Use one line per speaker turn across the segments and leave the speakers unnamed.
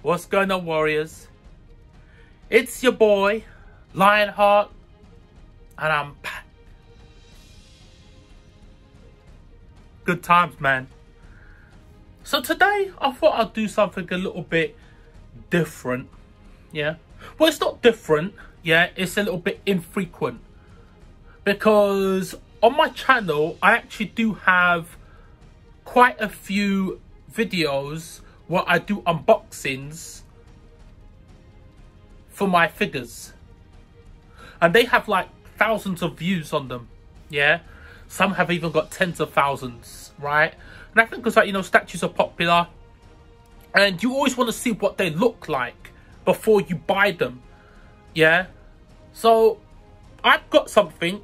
What's going on, Warriors? It's your boy, Lionheart, and I'm back. Good times, man. So today, I thought I'd do something a little bit different. Yeah. Well, it's not different. Yeah, it's a little bit infrequent. Because on my channel, I actually do have quite a few videos where I do unboxings for my figures. And they have like thousands of views on them. Yeah. Some have even got tens of thousands, right? And I think because like, you know, statues are popular. And you always want to see what they look like before you buy them. Yeah. So I've got something.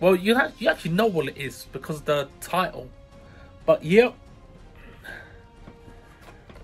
Well, you, you actually know what it is because of the title. But yep.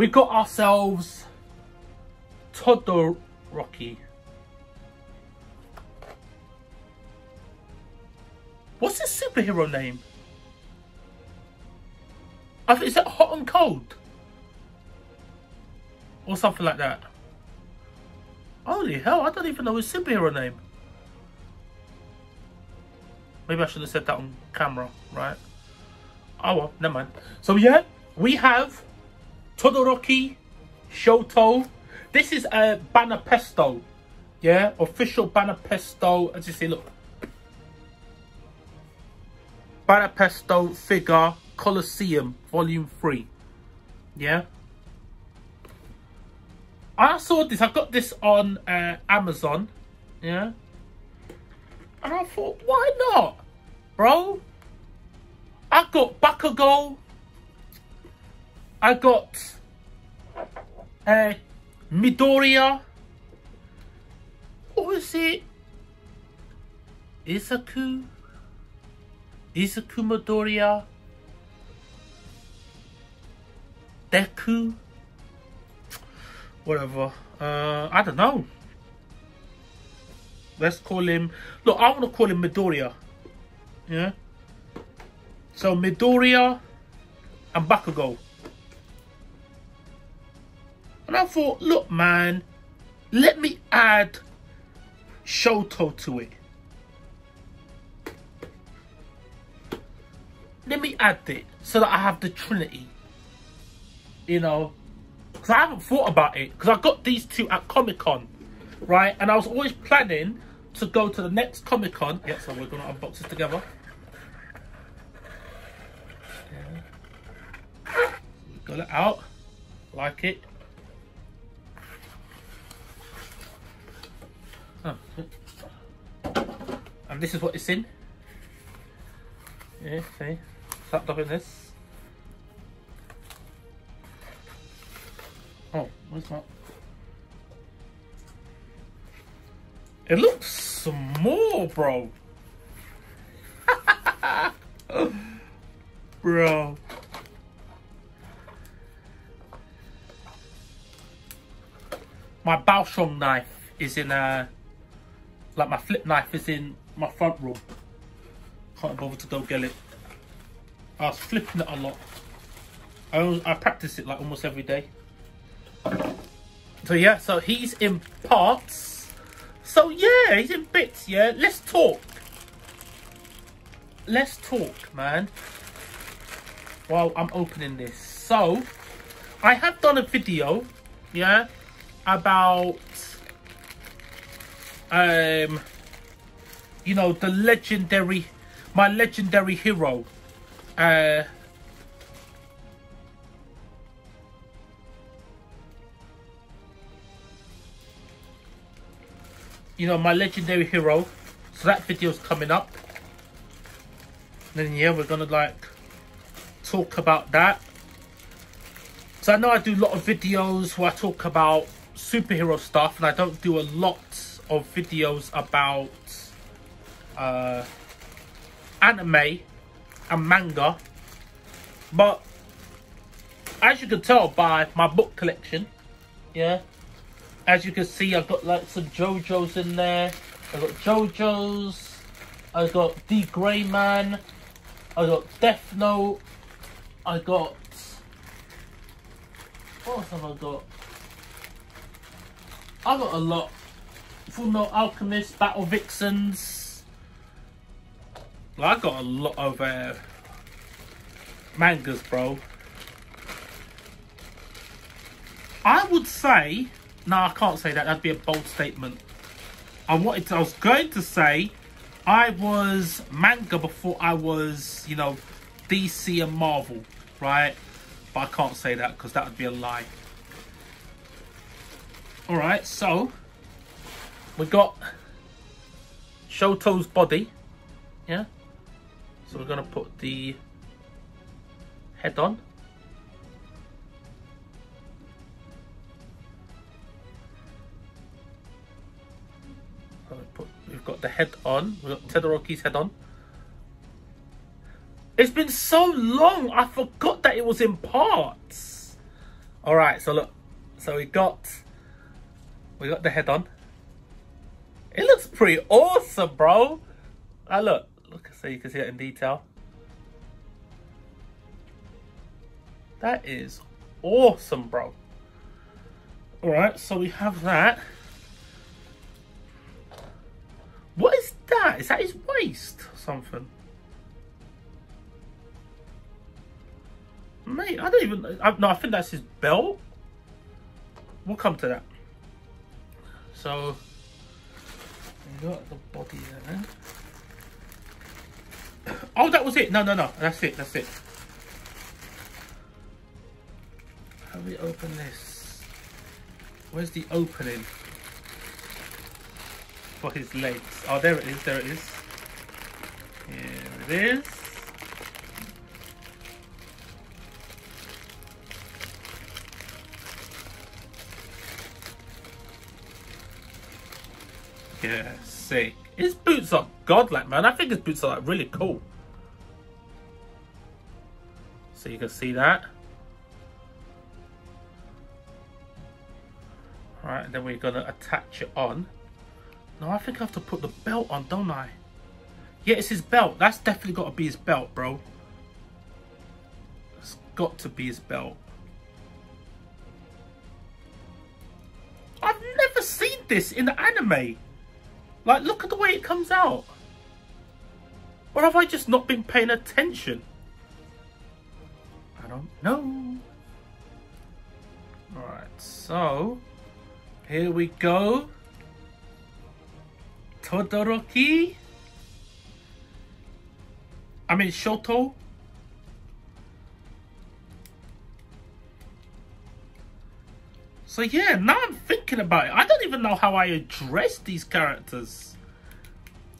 We got ourselves Todoroki. What's his superhero name? Is it Hot and Cold? Or something like that. Holy hell, I don't even know his superhero name. Maybe I should have said that on camera, right? Oh well, never mind. So yeah, we have Todoroki Shoto. This is a Banpresto. Yeah, official Banpresto. As you see, look. Banpresto figure Colosseum Volume 3. Yeah. I saw this. I got this on uh, Amazon. Yeah. And I thought, why not? Bro. I got Bakugo. I got uh, Midoriya. What was it? Izuku? Izuku Midoriya? Deku? Whatever. Uh, I don't know. Let's call him... Look, I want to call him Midoriya. Yeah? So Midoriya and Bakugo. And I thought, look man, let me add Shoto to it. Let me add it so that I have the Trinity you know, because I haven't thought about it. Because I got these two at Comic Con, right? And I was always planning to go to the next Comic Con. Yeah, so we're going to unbox this together. Got it out. Like it. Oh. And this is what it's in. Yeah, see? Up in this. Oh, what's that? It looks small, bro. bro. My Balisong knife is in a... Like my flip knife is in my front room. Can't bother to go get it. I was flipping it a lot. I, I practice it like almost every day. So yeah, so he's in parts. So yeah, he's in bits, yeah. Let's talk. Let's talk, man. While I'm opening this. So, I have done a video, yeah, about, um, you know, the legendary, my legendary hero, uh, you know, my legendary hero. So that video's coming up. And then yeah, we're gonna like talk about that. So I know I do a lot of videos where I talk about superhero stuff and I don't do a lot of videos about uh, anime and manga. But as you can tell by my book collection, yeah, as you can see, I've got like some JoJo's in there. I've got JoJo's. I've got D Gray Man. I got Death Note. I got What else have I got? I got a lot. Full Metal Alchemist, Battle Vixens. I got a lot of uh, mangas, bro. I would say, no, I can't say that. That'd be a bold statement. I wanted to, I was going to say I was manga before I was, you know, DC and Marvel, right? But I can't say that because that would be a lie. Alright, so we got Shoto's body. Yeah. So we're gonna put the head on. Put, we've got the head on. We've got Todoroki's head on. It's been so long, I forgot that it was in parts. All right, so look, so we got, we got the head on. It looks pretty awesome, bro. Ah, look, look, so you can see it in detail. That is awesome, bro. All right, so we have that. What is that? Is that his waist or something? Mate, I don't even... I, no, I think that's his belt. We'll come to that. So, got the body there. Eh? Oh, that was it. No, no, no. That's it. That's it. How do we open this? Where's the opening? For his legs. Oh, there it is. There it is. Here it is. Yeah, sick. His boots are godlike, man. I think his boots are like really cool. So you can see that. Alright, then we're going to attach it on. No, I think I have to put the belt on, don't I? Yeah, it's his belt. That's definitely got to be his belt, bro. It's got to be his belt. I've never seen this in the anime. Like, look at the way it comes out. Or have I just not been paying attention? I don't know. Alright, so... Here we go. Todoroki. I mean, Shoto. So yeah, now I'm thinking about it. I don't even know how I address these characters.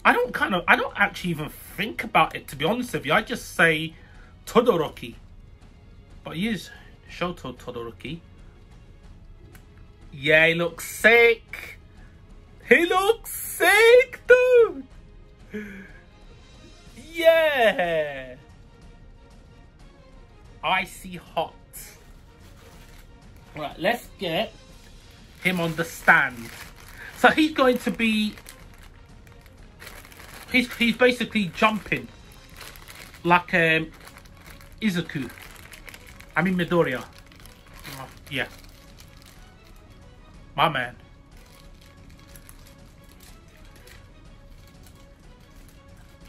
I don't kind of, I don't actually even think about it, to be honest with you. I just say Todoroki. But he is Shoto Todoroki. Yeah, he looks sick. He looks sick, dude. Yeah. Icy hot. Right, let's get him on the stand. So he's going to be... He's, he's basically jumping like um, Izuku. I mean Midoriya. Oh, yeah. My man.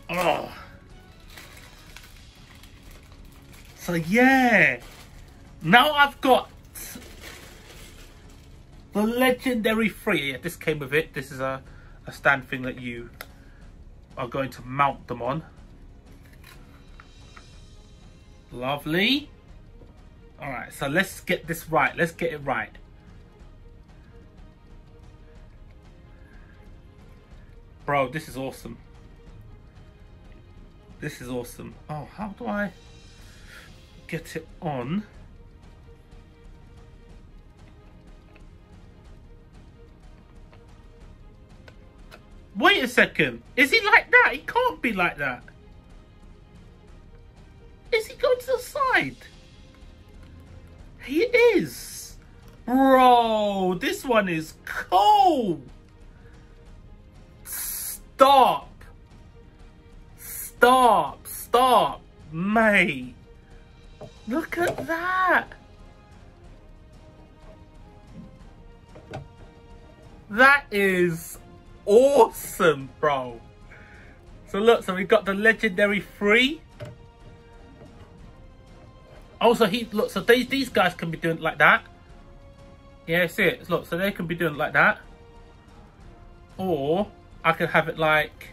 Oh. So yeah. Now I've got the legendary three. Yeah, this came with it. This is a, a stand thing that you are going to mount them on. Lovely. Alright, so let's get this right. Let's get it right. Bro, this is awesome. This is awesome. Oh, how do I get it on? Wait a second. Is he like that? He can't be like that. Is he going to the side? He is. Bro, this one is cold. Stop. Stop. Stop. Mate. Look at that. That is awesome, bro. So look, so we got the legendary three. Oh, also, he look. So these these guys can be doing like that. Yeah, see it. Look, so they can be doing like that. Or I could have it like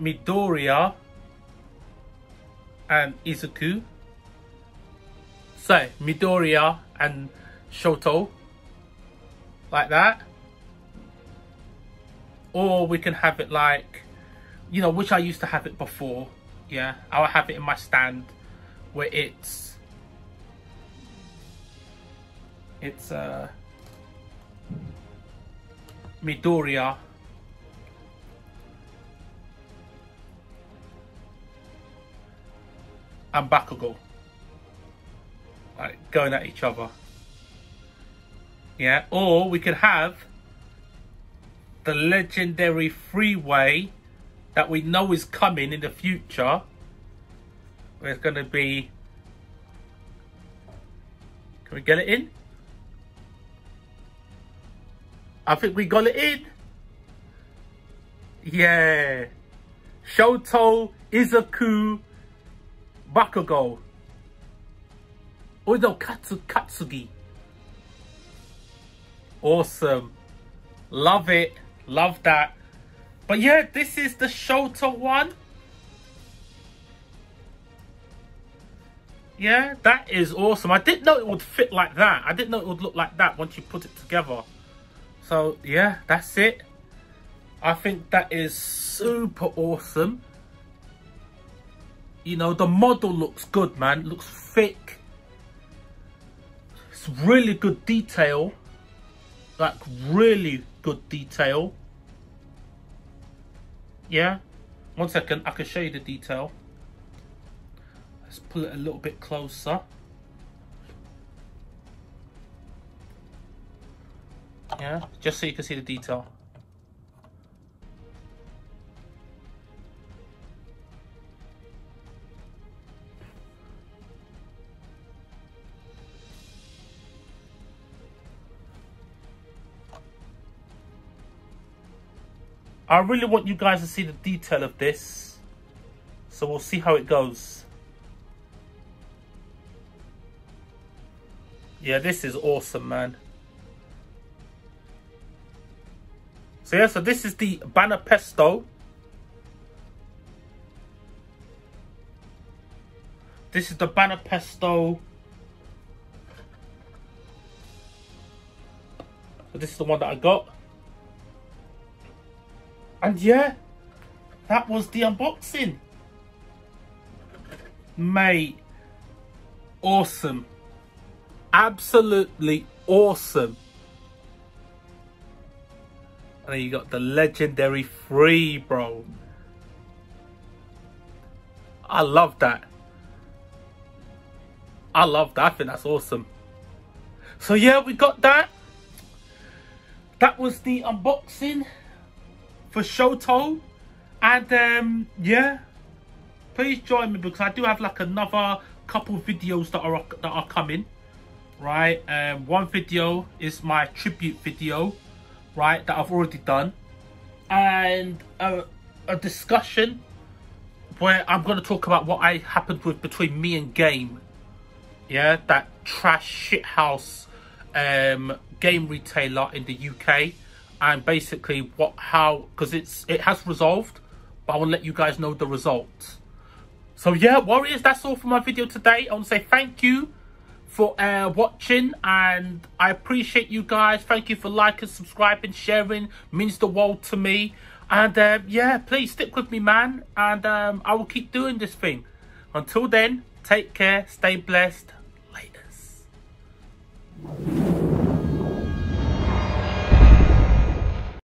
Midoriya and Izuku. So Midoriya and Shoto. Like that. Or we can have it like, you know, which I used to have it before. Yeah, I'll have it in my stand where it's it's uh Midoriya. And Bakugo. Like going at each other. Yeah or we could have the legendary freeway that we know is coming in the future. There's going to be can we get it in? I think we got it in. Yeah. Shoto Izuku Bakugo. Udo Katsu Katsugi. Awesome. Love it love that but yeah this is the Shoto one Yeah, that is awesome. I didn't know it would fit like that. I didn't know it would look like that once you put it together. So, yeah, that's it. I think that is super awesome. You know, the model looks good, man. It looks thick. It's really good detail. Like, really good detail. Yeah. One second, I can show you the detail. Let's pull it a little bit closer. Yeah, just so you can see the detail. I really want you guys to see the detail of this. So we'll see how it goes. Yeah, this is awesome, man. So yeah, so this is the Banpresto. This is the Banpresto. So this is the one that I got. And yeah, that was the unboxing. Mate, awesome absolutely awesome. And you got the legendary free, bro. I love that. I love that. I think that's awesome. So yeah, we got that. That was the unboxing for Shoto. And um, yeah, please join me because I do have like another couple videos that are that are coming right? Um, one video is my tribute video, right, that I've already done. And a, a discussion where I'm going to talk about what I happened with between me and Game. Yeah, that trash shithouse um, game retailer in the UK. And basically what, how, because it's it has resolved, but I will let you guys know the results. So yeah, Warriors, that's all for my video today. I want to say thank you for uh, watching and I appreciate you guys. Thank you for liking, subscribing, sharing. Means the world to me. And uh, yeah, please stick with me, man. And um, I will keep doing this thing. Until then, take care, stay blessed. Laters.